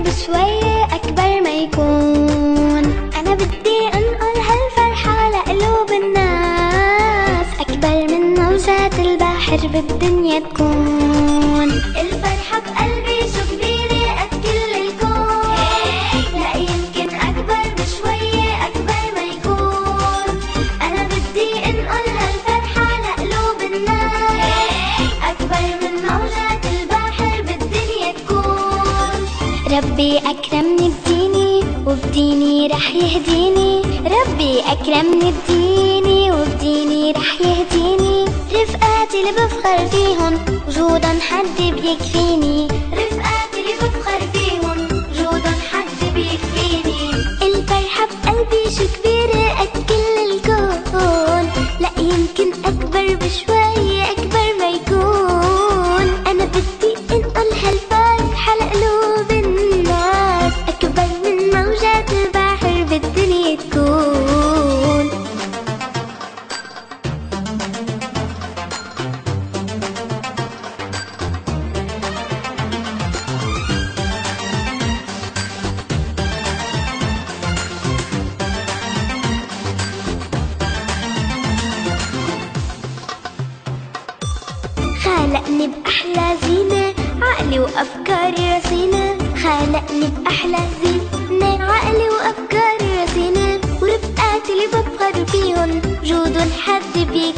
بشوية أكبر ما يكون. أنا بدي أنقل هالفرحة لقلوب الناس. أكبر من موجات البحر بالدنيا تكون. الفرحة بقلبي ربي أكرمني بديني وبديني رح يهديني. ربي أكرمني بديني وبديني رح يهديني. رفقاتي اللي بفخر فيهم وجودا حد بيكفيني. رفقاتي اللي بفخر فيهم وجودا حد بيكفيني. الفرحة بقلبي شو كبيرة قد كل الكون. لا يمكن أكبر بشوي أكبر خلقني بأحلى زينة عقلي وأفكاري رصينة خلقني بأحلى زينة عقلي وأفكاري رصينة ورفقاتي اللي بفخر فيهم جود حد بيك.